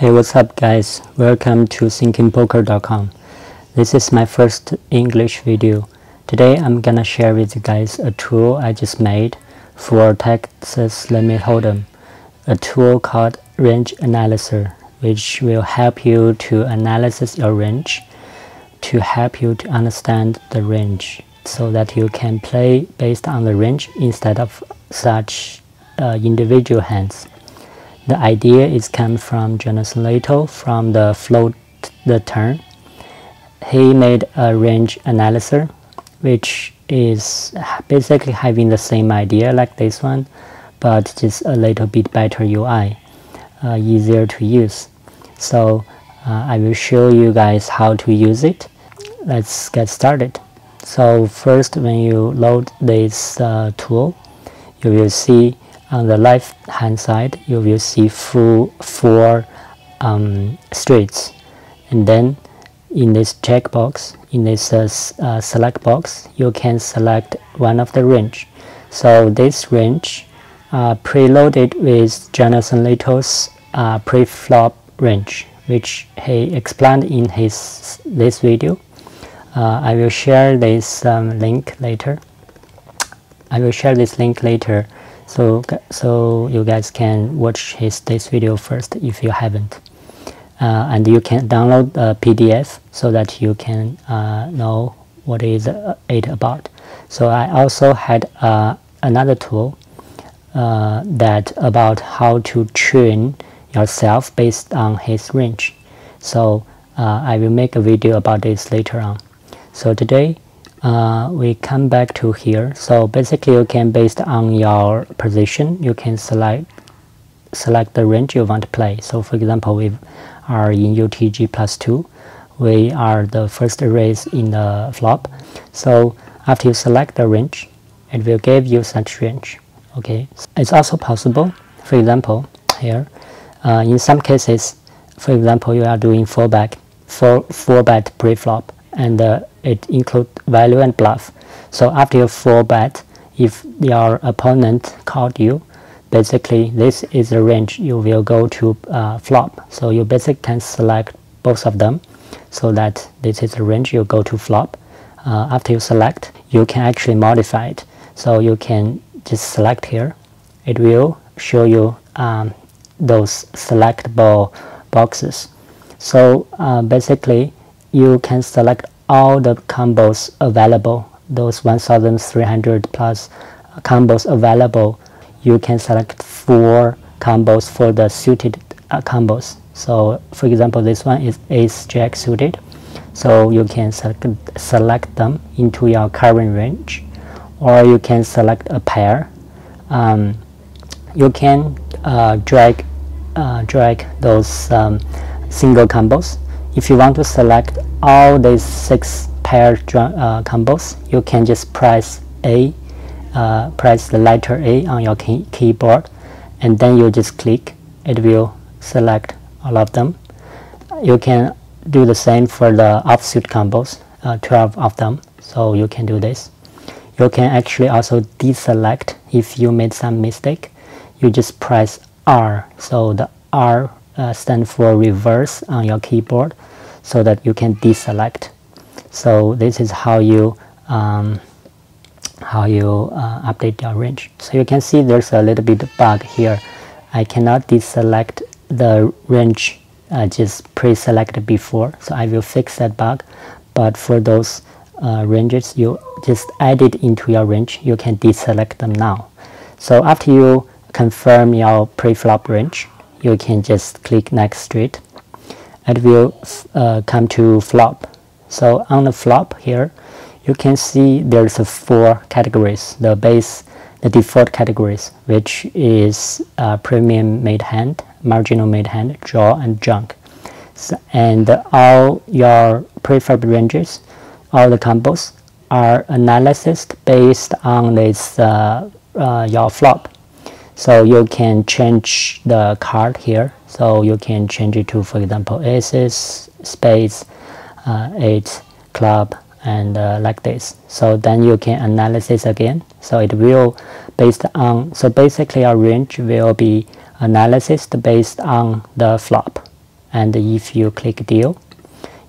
Hey what's up guys? Welcome to thinkingpoker.com this is my first English video. Today I'm gonna share with you guys a tool I just made for Texas Limit Hold'em a tool called range analyzer which will help you to analyze your range to help you to understand the range so that you can play based on the range instead of such uh, individual hands the idea is come from Jonathan Little from the float the turn. He made a range analyzer which is basically having the same idea like this one but just a little bit better UI, uh, easier to use. So uh, I will show you guys how to use it. Let's get started. So first when you load this uh, tool, you will see on the left hand side you will see full four um, streets. And then in this checkbox in this uh, uh, select box you can select one of the range. So this range uh, preloaded with Jonathan Little's uh, pre-flop range which he explained in his this video. Uh, I will share this um, link later. I will share this link later so so you guys can watch his this video first if you haven't. Uh, and you can download a PDF so that you can uh, know what is uh, it about. So I also had uh, another tool uh, that about how to train yourself based on his range. So uh, I will make a video about this later on. So today uh, we come back to here. So basically you can based on your position you can select select the range you want to play. So for example we are in UTG plus 2 we are the first raise in the flop. So after you select the range it will give you such range. Okay? It's also possible for example here uh, in some cases for example you are doing 4 back 4 4 bet pre-flop and uh, it includes value and bluff. So after you 4 bet, if your opponent called you, basically this is the range you will go to uh, flop. So you basically can select both of them so that this is the range you go to flop. Uh, after you select, you can actually modify it. So you can just select here. It will show you um, those selectable boxes. So uh, basically, you can select all the combos available, those 1300 plus combos available. You can select four combos for the suited uh, combos. So for example, this one is ace jack suited. So you can select, select them into your current range or you can select a pair. Um, you can uh, drag, uh, drag those um, single combos if you want to select all these six pair uh, combos, you can just press A, uh, press the letter A on your key keyboard, and then you just click. It will select all of them. You can do the same for the offsuit combos, uh, 12 of them. So you can do this. You can actually also deselect if you made some mistake. You just press R. So the R uh, stand for reverse on your keyboard so that you can deselect. So this is how you um, how you uh, update your range. So you can see there's a little bit of bug here. I cannot deselect the range uh, just pre-selected before, so I will fix that bug. But for those uh, ranges you just added into your range, you can deselect them now. So after you confirm your pre-flop range, you can just click next street it. Will uh, come to flop. So on the flop here you can see there's four categories the base the default categories which is uh, premium made hand marginal made hand draw and junk. So, and all your preferred ranges all the combos are analyzed based on this uh, uh your flop so you can change the card here. So you can change it to, for example, aces, spades, uh, eight, club, and uh, like this. So then you can analysis again. So it will based on, so basically our range will be analysis based on the flop. and if you click deal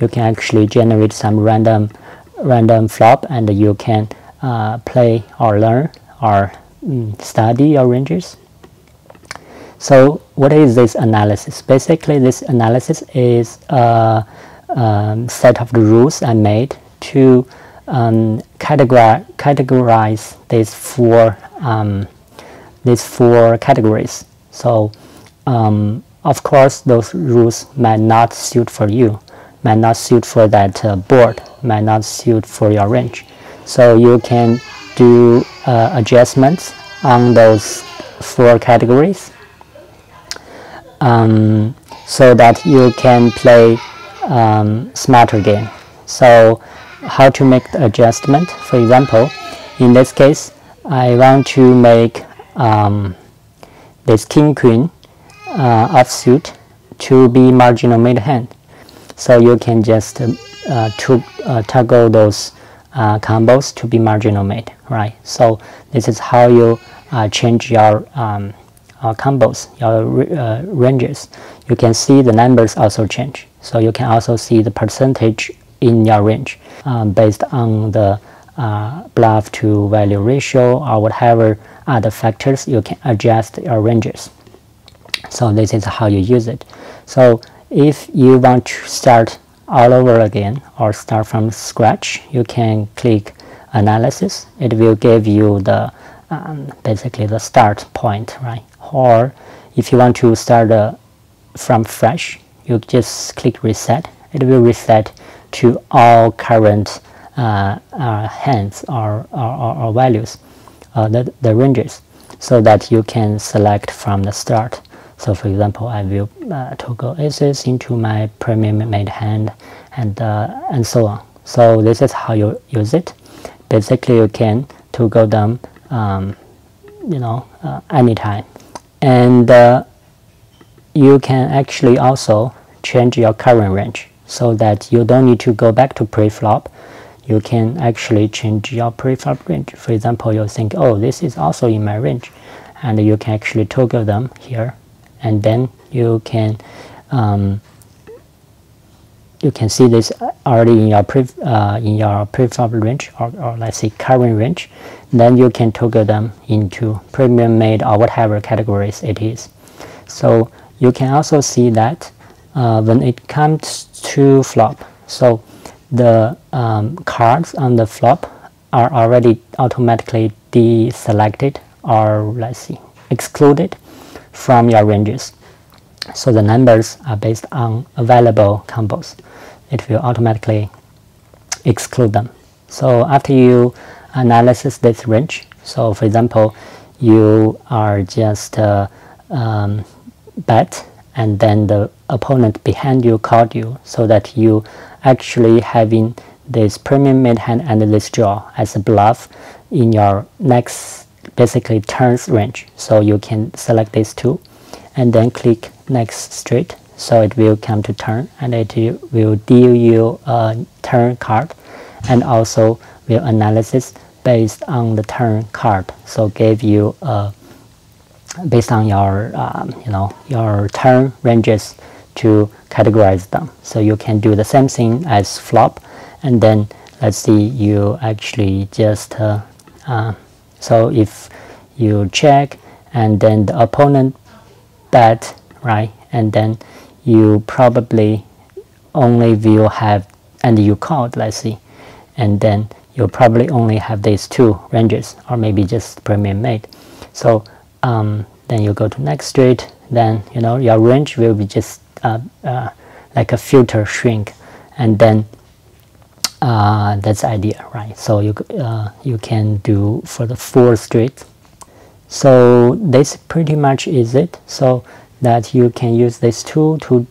you can actually generate some random random flop and you can uh, play or learn or study your ranges so what is this analysis basically this analysis is a um, set of the rules I made to um, categorize, categorize these four um, these four categories. So um, of course those rules might not suit for you, might not suit for that uh, board, might not suit for your range. So you can do uh, adjustments on those four categories um, so that you can play um, smarter game. So how to make the adjustment. For example, in this case, I want to make um, this king queen uh, offsuit to be marginal made hand. So you can just uh, to, uh, toggle those uh, combos to be marginal made, right? So this is how you uh, change your um, uh, combos, your ranges. You can see the numbers also change. So you can also see the percentage in your range um, based on the uh, bluff to value ratio or whatever other factors you can adjust your ranges. So this is how you use it. So if you want to start all over again or start from scratch, you can click analysis. It will give you the um, basically the start point, right? Or if you want to start uh, from fresh, you just click reset. It will reset to all current uh, uh, hands or, or, or values, uh, the, the ranges, so that you can select from the start. So for example, I will uh, toggle aces into my premium made hand and, uh, and so on. So this is how you use it. Basically, you can toggle them, um, you know, uh, anytime. And you can actually also change your current range so that you don't need to go back to pre-flop. You can actually change your pre-flop range. For example, you think, oh, this is also in my range. And you can actually toggle them here. And then you can um, you can see this already in your pre uh, in your pre-flop range or, or let's say current range. Then you can toggle them into premium made or whatever categories it is. So you can also see that uh, when it comes to flop, so the um, cards on the flop are already automatically deselected or let's see excluded from your ranges. So the numbers are based on available combos. It will automatically exclude them. So after you analysis this range, so for example, you are just uh, um, bet and then the opponent behind you called you so that you actually having this premium made hand and this draw as a bluff in your next basically turns range. So you can select these two and then click next street so it will come to turn and it will deal you a turn card and also will analysis based on the turn card so give you a based on your um, you know your turn ranges to categorize them. So you can do the same thing as flop, and then let's see you actually just uh, uh, so if you check and then the opponent bet right, and then you probably only will have and you called let's see, and then you'll probably only have these two ranges or maybe just premium made. So um, then you go to next street then you know your range will be just uh, uh, like a filter shrink and then uh, that's idea right so you uh, you can do for the four streets so this pretty much is it so that you can use this tool to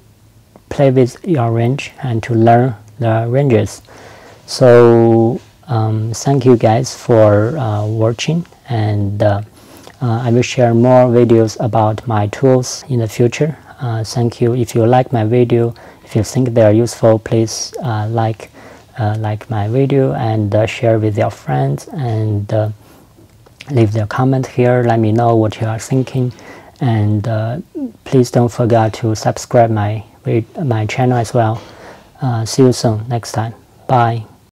play with your range and to learn the ranges so um, thank you guys for uh, watching and uh, uh, I will share more videos about my tools in the future. Uh, thank you. If you like my video, if you think they are useful, please like Uh, like my video and uh, share with your friends and uh, leave their comment here. Let me know what you are thinking and please don't forget to subscribe my my channel as well. Uh, see you soon next time. Bye.